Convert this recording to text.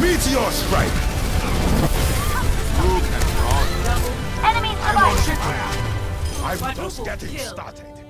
Meteor strike! Enemies I'm. I'm just getting started.